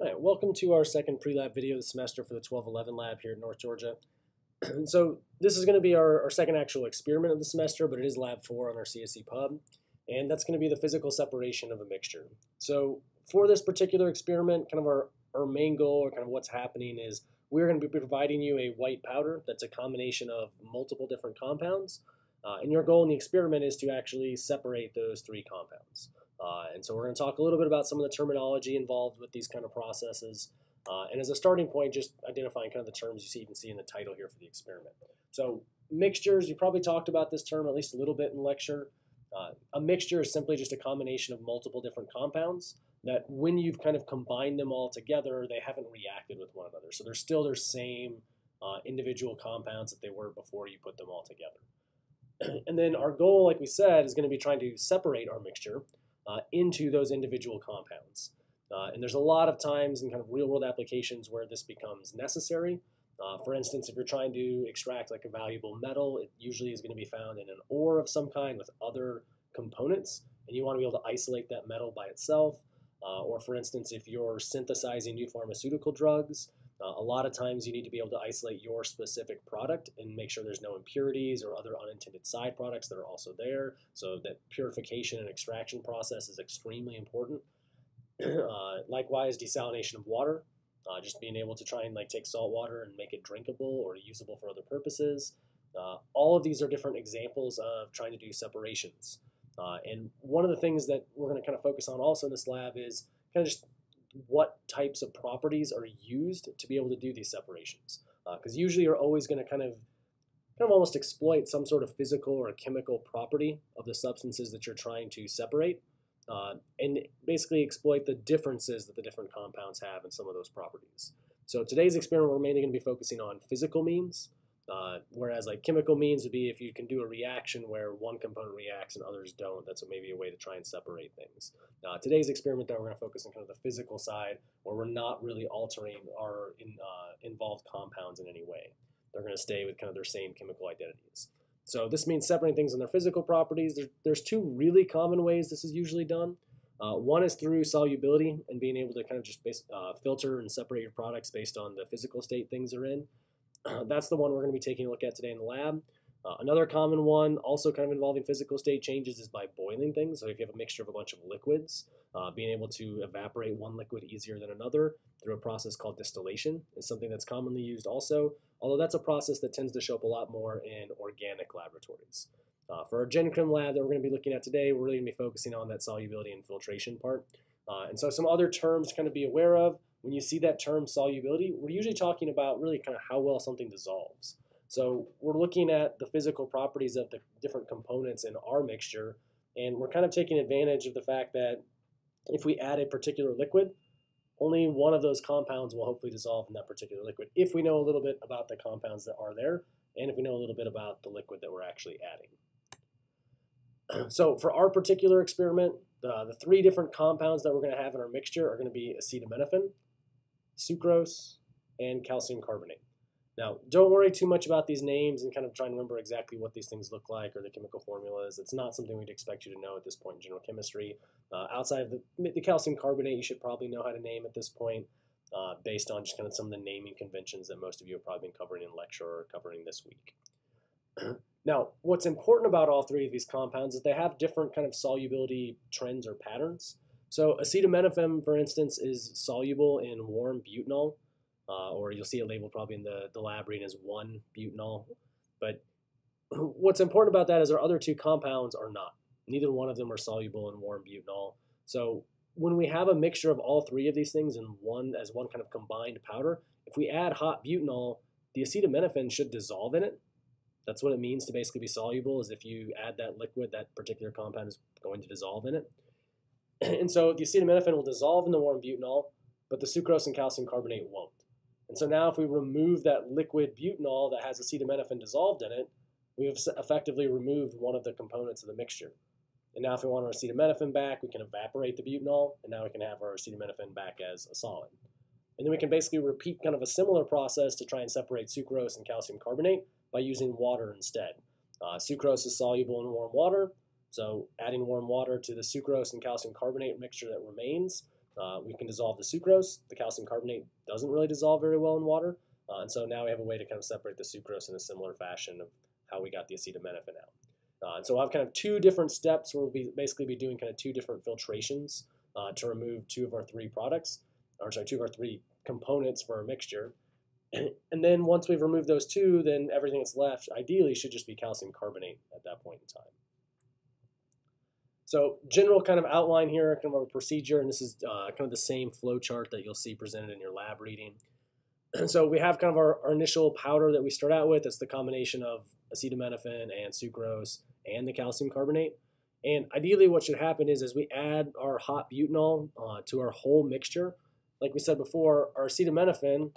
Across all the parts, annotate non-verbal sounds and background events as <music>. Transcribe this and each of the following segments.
All right, welcome to our second pre-lab video of the semester for the 1211 lab here at North Georgia. <clears throat> so this is going to be our, our, second actual experiment of the semester, but it is lab four on our CSE pub, and that's going to be the physical separation of a mixture. So for this particular experiment, kind of our, our main goal or kind of what's happening is we're going to be providing you a white powder that's a combination of multiple different compounds, uh, and your goal in the experiment is to actually separate those three compounds. Uh, and so we're going to talk a little bit about some of the terminology involved with these kind of processes. Uh, and as a starting point, just identifying kind of the terms you see, can see in the title here for the experiment. So mixtures, you probably talked about this term at least a little bit in lecture. Uh, a mixture is simply just a combination of multiple different compounds that when you've kind of combined them all together, they haven't reacted with one another. So they're still their same uh, individual compounds that they were before you put them all together. <clears throat> and then our goal, like we said, is going to be trying to separate our mixture uh, into those individual compounds. Uh, and there's a lot of times in kind of real world applications where this becomes necessary. Uh, for instance, if you're trying to extract like a valuable metal, it usually is going to be found in an ore of some kind with other components, and you want to be able to isolate that metal by itself. Uh, or for instance, if you're synthesizing new pharmaceutical drugs, uh, a lot of times you need to be able to isolate your specific product and make sure there's no impurities or other unintended side products that are also there. So that purification and extraction process is extremely important. <clears throat> uh, likewise, desalination of water, uh, just being able to try and like take salt water and make it drinkable or usable for other purposes. Uh, all of these are different examples of trying to do separations. Uh, and one of the things that we're going to kind of focus on also in this lab is kind of just what types of properties are used to be able to do these separations. Because uh, usually you're always going to kind of kind of almost exploit some sort of physical or chemical property of the substances that you're trying to separate, uh, and basically exploit the differences that the different compounds have in some of those properties. So today's experiment, we're mainly going to be focusing on physical means, uh, whereas like chemical means would be if you can do a reaction where one component reacts and others don't. That's maybe a way to try and separate things. Uh, today's experiment, though, we're going to focus on kind of the physical side, where we're not really altering our in, uh, involved compounds in any way. They're going to stay with kind of their same chemical identities. So this means separating things on their physical properties. There, there's two really common ways this is usually done. Uh, one is through solubility and being able to kind of just base, uh, filter and separate your products based on the physical state things are in. <clears throat> That's the one we're going to be taking a look at today in the lab. Uh, another common one, also kind of involving physical state changes, is by boiling things. So if you have a mixture of a bunch of liquids, uh, being able to evaporate one liquid easier than another through a process called distillation is something that's commonly used also, although that's a process that tends to show up a lot more in organic laboratories. Uh, for our GenChem lab that we're going to be looking at today, we're really going to be focusing on that solubility and filtration part. Uh, and so some other terms to kind of be aware of when you see that term solubility, we're usually talking about really kind of how well something dissolves. So we're looking at the physical properties of the different components in our mixture, and we're kind of taking advantage of the fact that if we add a particular liquid, only one of those compounds will hopefully dissolve in that particular liquid if we know a little bit about the compounds that are there and if we know a little bit about the liquid that we're actually adding. <clears throat> So for our particular experiment, uh, the three different compounds that we're going to have in our mixture are going to be acetaminophen, sucrose, and calcium carbonate. Now, don't worry too much about these names and kind of try and remember exactly what these things look like or the chemical formulas. It's not something we'd expect you to know at this point in general chemistry. Uh, outside of the, the, calcium carbonate, you should probably know how to name at this point uh, based on just kind of some of the naming conventions that most of you have probably been covering in lecture or covering this week. <clears throat> now, what's important about all three of these compounds is they have different kind of solubility trends or patterns. So acetaminophen, for instance, is soluble in warm butanol, uh, or you'll see it labeled probably in the, the lab reading as 1-butanol. But <clears throat> what's important about that is our other two compounds are not. Neither one of them are soluble in warm butanol. So when we have a mixture of all three of these things in one as one kind of combined powder, if we add hot butanol, the acetaminophen should dissolve in it. That's what it means to basically be soluble, is if you add that liquid, that particular compound is going to dissolve in it. <clears throat> and so the acetaminophen will dissolve in the warm butanol, but the sucrose and calcium carbonate won't. And so now if we remove that liquid butanol that has acetaminophen dissolved in it, we've effectively removed one of the components of the mixture. And now if we want our acetaminophen back, we can evaporate the butanol, and now we can have our acetaminophen back as a solid. And then we can basically repeat kind of a similar process to try and separate sucrose and calcium carbonate by using water instead. Uh, sucrose is soluble in warm water, so adding warm water to the sucrose and calcium carbonate mixture that remains uh, we can dissolve the sucrose. The calcium carbonate doesn't really dissolve very well in water. Uh, and so now we have a way to kind of separate the sucrose in a similar fashion of how we got the acetaminophen out. Uh, and so we'll have kind of two different steps where we'll be basically be doing kind of two different filtrations uh, to remove two of our three products, or sorry, two of our three components for our mixture. <clears throat> And then once we've removed those two, then everything that's left ideally should just be calcium carbonate at that point in time. So general kind of outline here, kind of a procedure, and this is uh, kind of the same flow chart that you'll see presented in your lab reading. <clears throat> so we have kind of our, our, initial powder that we start out with. It's the combination of acetaminophen and sucrose and the calcium carbonate. And ideally what should happen is as we add our hot butanol uh, to our whole mixture, like we said before, our acetaminophen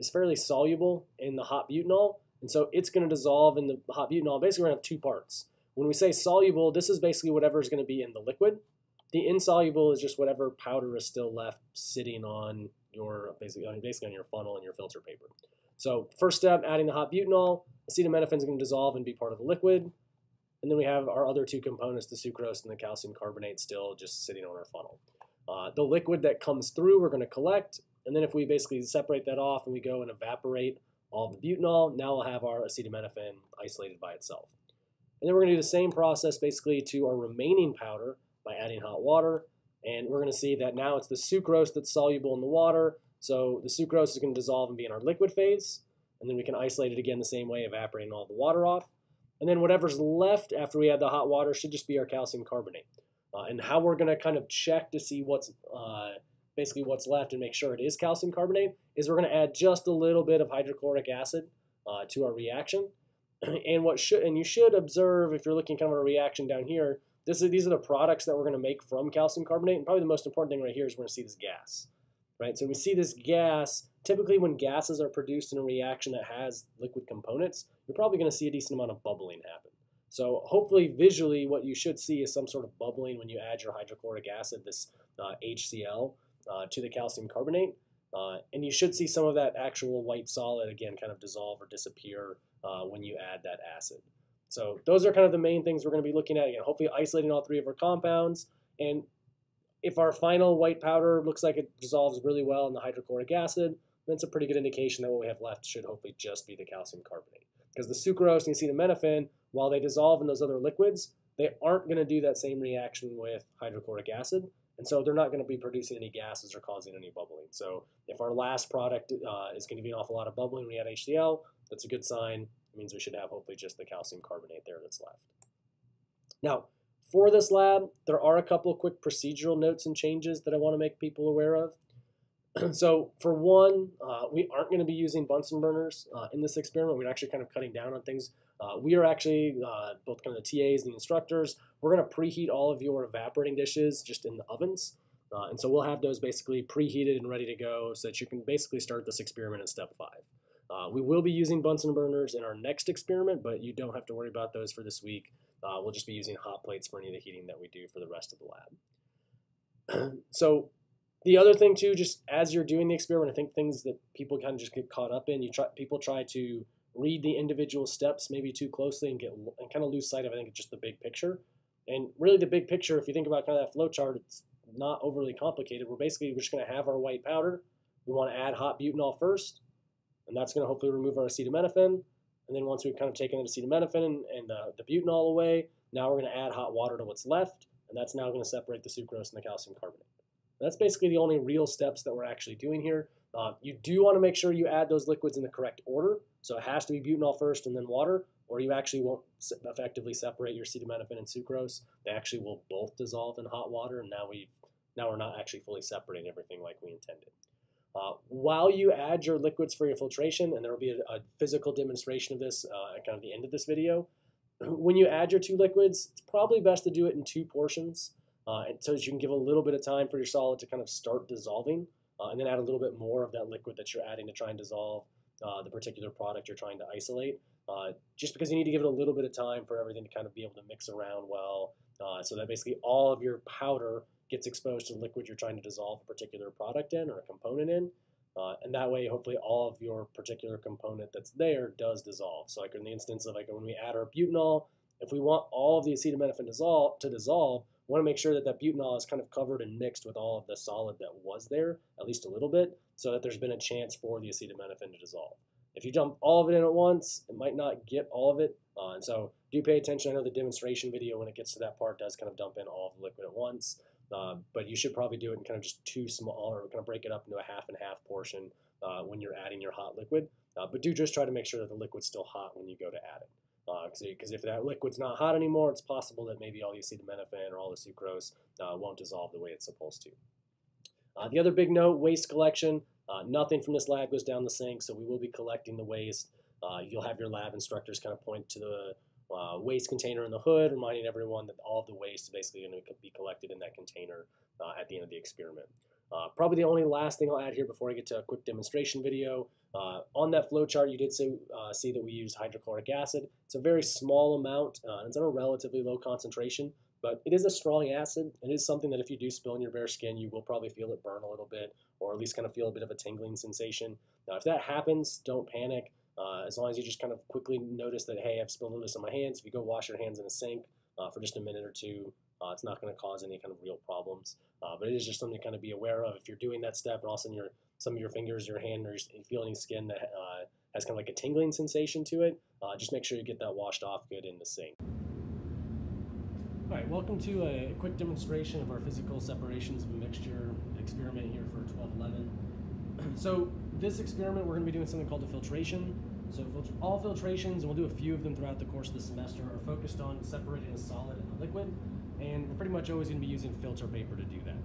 is fairly soluble in the hot butanol. And so it's going to dissolve in the hot butanol. Basically, we're going to have two parts. When we say soluble, this is basically whatever is going to be in the liquid. The insoluble is just whatever powder is still left sitting on your basically basically on your funnel and your filter paper. So first step, adding the hot butanol, acetaminophen is going to dissolve and be part of the liquid. And then we have our other two components, the sucrose and the calcium carbonate, still just sitting on our funnel. Uh, the liquid that comes through, we're going to collect. And then if we basically separate that off and we go and evaporate all the butanol, now we'll have our acetaminophen isolated by itself. And then we're going to do the same process basically to our remaining powder by adding hot water. And we're going to see that now it's the sucrose that's soluble in the water. So the sucrose is going to dissolve and be in our liquid phase. And then we can isolate it again the same way, evaporating all the water off. And then whatever's left after we add the hot water should just be our calcium carbonate. Uh, and how we're going to kind of check to see what's uh, basically what's left and make sure it is calcium carbonate is we're going to add just a little bit of hydrochloric acid uh, to our reaction. <clears throat> and what should and you should observe if you're looking kind of a reaction down here. This is, these are the products that we're going to make from calcium carbonate. And probably the most important thing right here is we're going to see this gas, right? So we see this gas. Typically, when gases are produced in a reaction that has liquid components, you're probably going to see a decent amount of bubbling happen. So hopefully, visually, what you should see is some sort of bubbling when you add your hydrochloric acid, this uh, HCl, uh, to the calcium carbonate. Uh, and you should see some of that actual white solid, again, kind of dissolve or disappear uh, when you add that acid. So those are kind of the main things we're going to be looking at. Again, hopefully isolating all three of our compounds. And if our final white powder looks like it dissolves really well in the hydrochloric acid, then it's a pretty good indication that what we have left should hopefully just be the calcium carbonate. Because the sucrose and acetaminophen, while they dissolve in those other liquids, they aren't going to do that same reaction with hydrochloric acid. And so they're not going to be producing any gases or causing any bubbling. So if our last product uh, is going to be an awful lot of bubbling we add HCl, that's a good sign. It means we should have hopefully just the calcium carbonate there that's left. Now, for this lab, there are a couple of quick procedural notes and changes that I want to make people aware of. <clears throat> so for one, uh, we aren't going to be using Bunsen burners uh, in this experiment. We're actually kind of cutting down on things. Uh, we are actually, uh, both kind of the TAs and the instructors, we're going to preheat all of your evaporating dishes just in the ovens. Uh, and so we'll have those basically preheated and ready to go so that you can basically start this experiment in step five. Uh, we will be using Bunsen burners in our next experiment, but you don't have to worry about those for this week. Uh, we'll just be using hot plates for any of the heating that we do for the rest of the lab. <clears throat> so the other thing too, just as you're doing the experiment, I think things that people kind of just get caught up in, you try people try to read the individual steps maybe too closely and get and kind of lose sight of I think just the big picture. And really the big picture, if you think about kind of that flow chart, it's not overly complicated. We're basically we're just going to have our white powder. We want to add hot butanol first and that's going to hopefully remove our acetaminophen. And then once we've kind of taken the acetaminophen and, and uh, the butanol away, now we're going to add hot water to what's left, and that's now going to separate the sucrose and the calcium carbonate. And that's basically the only real steps that we're actually doing here. Uh, you do want to make sure you add those liquids in the correct order, so it has to be butanol first and then water, or you actually won't effectively separate your acetaminophen and sucrose. They actually will both dissolve in hot water, and now we now we're not actually fully separating everything like we intended. Uh, while you add your liquids for your filtration, and there will be a, a physical demonstration of this uh, at kind of the end of this video, <clears throat> when you add your two liquids, it's probably best to do it in two portions uh, so that you can give a little bit of time for your solid to kind of start dissolving, uh, and then add a little bit more of that liquid that you're adding to try and dissolve uh, the particular product you're trying to isolate. Just because you need to give it a little bit of time for everything to kind of be able to mix around well, so that basically all of your powder gets exposed to the liquid you're trying to dissolve a particular product in or a component in. Uh, and that way, hopefully, all of your particular component that's there does dissolve. So, like in the instance of like when we add our butanol, if we want all of the acetaminophen dissolve, to dissolve, we want to make sure that that butanol is kind of covered and mixed with all of the solid that was there, at least a little bit, so that there's been a chance for the acetaminophen to dissolve. If you dump all of it in at once, it might not get all of it, uh, and so do pay attention. I know the demonstration video, when it gets to that part, does kind of dump in all of the liquid at once, uh, but you should probably do it in kind of just two small, or kind of break it up into a half and half portion uh, when you're adding your hot liquid. Uh, but do just try to make sure that the liquid's still hot when you go to add it. Because uh, if that liquid's not hot anymore, it's possible that maybe all you see the acetaminophen or all the sucrose uh, won't dissolve the way it's supposed to. Uh, the other big note, waste collection. Uh, nothing from this lab goes down the sink, so we will be collecting the waste. You'll have your lab instructors kind of point to the uh, waste container in the hood, reminding everyone that all of the waste is basically going to be collected in that container at the end of the experiment. Uh, probably the only last thing I'll add here before I get to a quick demonstration video. Uh, on that flow chart, you did see, uh, see that we use hydrochloric acid. It's a very small amount, uh, it's at a relatively low concentration, but it is a strong acid. It is something that if you do spill in your bare skin, you will probably feel it burn a little bit, or at least kind of feel a bit of a tingling sensation. Now, if that happens, don't panic. Uh, as long as you just kind of quickly notice that, hey, I've spilled this on my hands, if you go wash your hands in a sink uh, for just a minute or two, uh, it's not going to cause any kind of real problems, uh, but it is just something to kind of be aware of if you're doing that step, and all of a sudden your some of your fingers, your hand, or you feel any skin that uh, has kind of like a tingling sensation to it. Uh, just make sure you get that washed off good in the sink. All right, welcome to a quick demonstration of our physical separations of a mixture experiment here for 1211. <clears throat> so this experiment, we're going to be doing something called a filtration. So all filtrations, and we'll do a few of them throughout the course of the semester, are focused on separating a solid and a liquid and we're pretty much always going to be using filter paper to do that.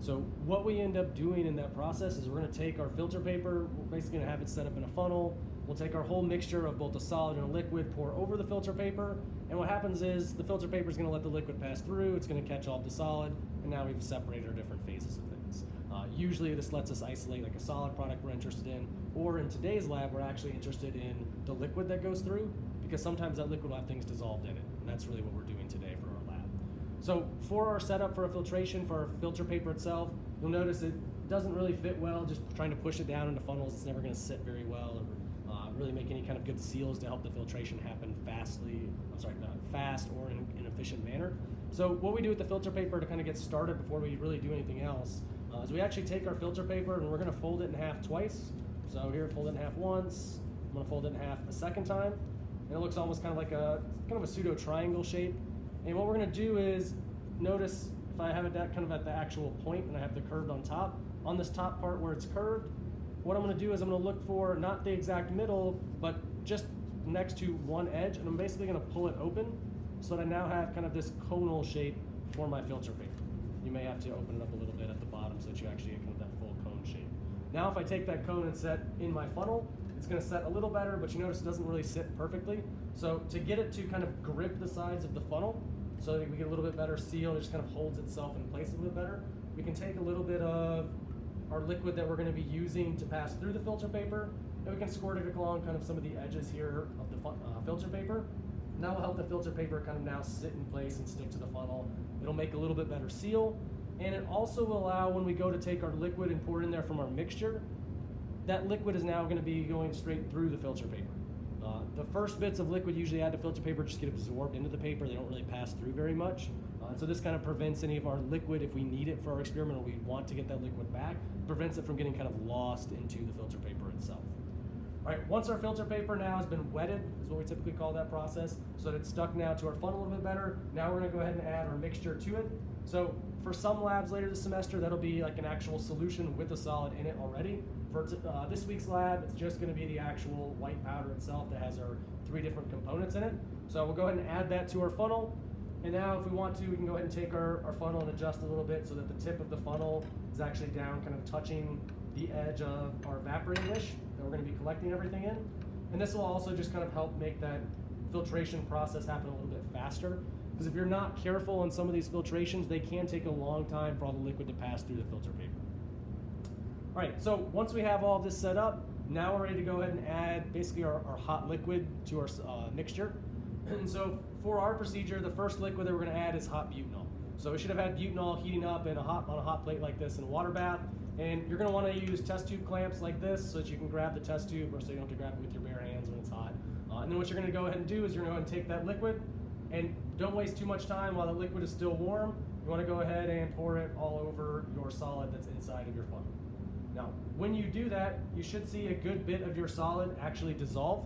So what we end up doing in that process is we're going to take our filter paper, we're basically going to have it set up in a funnel. We'll take our whole mixture of both a solid and a liquid, pour over the filter paper, and what happens is the filter paper is going to let the liquid pass through, it's going to catch all the solid, and now we've separated our different phases of things. Uh, usually this lets us isolate like a solid product we're interested in, or in today's lab we're actually interested in the liquid that goes through, because sometimes that liquid will have things dissolved in it, and that's really what we're doing today for our lab. so for our setup for a filtration, for our filter paper itself, you'll notice it doesn't really fit well, just trying to push it down into funnels, it's never gonna sit very well or uh, really make any kind of good seals to help the filtration happen fastly, I'm sorry, not fast or in an efficient manner. So what we do with the filter paper to kind of get started before we really do anything else uh, is we actually take our filter paper and we're gonna fold it in half twice. So here, fold it in half once, I'm gonna fold it in half a second time, and it looks almost kind of like a, kind of a pseudo triangle shape. And what we're gonna do is, notice if I have it kind of at the actual point and I have the curved on top, on this top part where it's curved, what I'm gonna do is I'm gonna look for not the exact middle, but just next to one edge, and I'm basically gonna pull it open so that I now have kind of this conal shape for my filter paper. You may have to open it up a little bit at the bottom so that you actually get kind of that full cone shape. Now if I take that cone and set in my funnel, it's gonna set a little better, but you notice it doesn't really sit perfectly. So to get it to kind of grip the sides of the funnel, so that we get a little bit better seal, it just kind of holds itself in place a little bit better, we can take a little bit of our liquid that we're gonna be using to pass through the filter paper, and we can squirt it along kind of some of the edges here of the uh, filter paper. And that will help the filter paper kind of now sit in place and stick to the funnel. It'll make a little bit better seal, and it also will allow when we go to take our liquid and pour it in there from our mixture, that liquid is now going to be going straight through the filter paper. Uh, the first bits of liquid usually add to filter paper just get absorbed into the paper. They don't really pass through very much. Uh, so this kind of prevents any of our liquid, if we need it for our experiment or we want to get that liquid back, prevents it from getting kind of lost into the filter paper itself. All right, once our filter paper now has been wetted, is what we typically call that process, so that it's stuck now to our funnel a little bit better. Now we're gonna go ahead and add our mixture to it. So for some labs later this semester, that'll be like an actual solution with a solid in it already. For uh, this week's lab, it's just gonna be the actual white powder itself that has our three different components in it. So we'll go ahead and add that to our funnel. And now if we want to, we can go ahead and take our, our funnel and adjust a little bit so that the tip of the funnel is actually down, kind of touching the edge of our evaporating dish that we're going to be collecting everything in. And this will also just kind of help make that filtration process happen a little bit faster. Because if you're not careful on some of these filtrations, they can take a long time for all the liquid to pass through the filter paper. All right, so once we have all this set up, now we're ready to go ahead and add basically our, our hot liquid to our uh, mixture. <clears throat> And so for our procedure, the first liquid that we're gonna add is hot butanol. So we should have had butanol heating up in a hot, on a hot plate like this in a water bath. And you're gonna wanna use test tube clamps like this so that you can grab the test tube or so you don't have to grab it with your bare hands when it's hot. Uh, and then what you're gonna go ahead and do is you're gonna go ahead and take that liquid and don't waste too much time while the liquid is still warm. You to go ahead and pour it all over your solid that's inside of your funnel. Now, when you do that, you should see a good bit of your solid actually dissolve.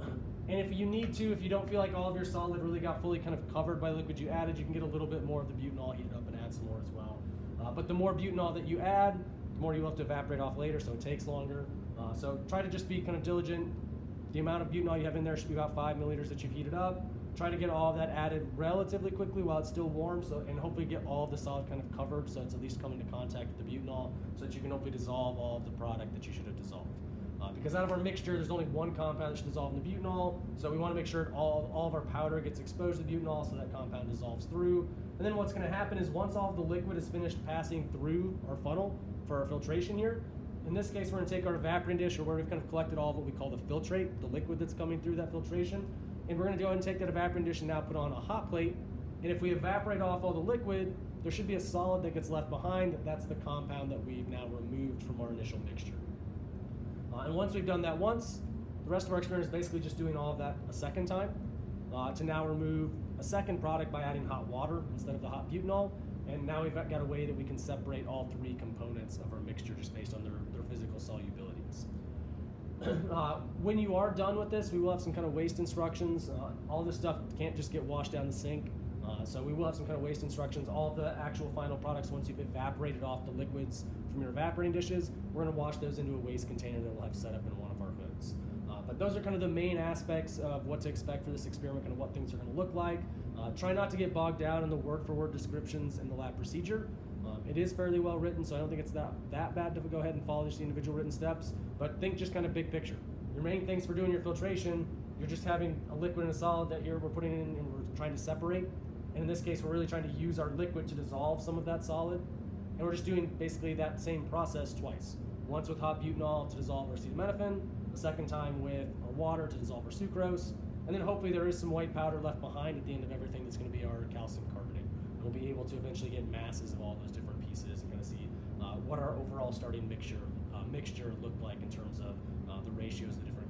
<clears throat> And if you need to, if you don't feel like all of your solid really got fully kind of covered by liquid you added, you can get a little bit more of the butanol heated up and add some more as well. Uh, but the more butanol that you add, the more you will have to evaporate off later, so it takes longer. Uh, so try to just be kind of diligent. The amount of butanol you have in there should be about five milliliters that you've heated up. Try to get all of that added relatively quickly while it's still warm, so and hopefully get all of the solid kind of covered, so it's at least coming to contact with the butanol, so that you can hopefully dissolve all of the product that you should have dissolved. Uh, because out of our mixture, there's only one compound that should dissolve in the butanol, so we want to make sure all, all of our powder gets exposed to the butanol so that compound dissolves through. And then what's going to happen is once all of the liquid is finished passing through our funnel for our filtration here, in this case, we're going to take our evaporating dish or where we've kind of collected all of what we call the filtrate, the liquid that's coming through that filtration, and we're going to go ahead and take that evaporating dish and now put on a hot plate. And if we evaporate off all the liquid, there should be a solid that gets left behind. That's the compound that we've now removed from our initial mixture. Uh, and once we've done that once, the rest of our experiment is basically just doing all of that a second time uh, to now remove a second product by adding hot water instead of the hot butanol. And now we've got a way that we can separate all three components of our mixture just based on their, their physical solubilities. Uh, when you are done with this, we will have some kind of waste instructions. Uh, all this stuff can't just get washed down the sink. Uh, so we will have some kind of waste instructions. All the actual final products, once you've evaporated off the liquids from your evaporating dishes, we're going to wash those into a waste container that we'll have set up in one of our hoods. Uh, but those are kind of the main aspects of what to expect for this experiment, of what things are going to look like. Uh, try not to get bogged down in the word-for-word -word descriptions in the lab procedure. It is fairly well written, so I don't think it's that, that bad to go ahead and follow just the individual written steps, but think just kind of big picture. Your main things for doing your filtration, you're just having a liquid and a solid that here we're putting in and we're trying to separate. And in this case, we're really trying to use our liquid to dissolve some of that solid. And we're just doing basically that same process twice. Once with hot butanol to dissolve our acetaminophen, the second time with our water to dissolve our sucrose, and then hopefully there is some white powder left behind at the end of everything that's going to be our calcium carbonate. And we'll be able to eventually get masses of all those different pieces. And kind of see uh, what our overall starting mixture uh, mixture looked like in terms of uh, the ratios of the different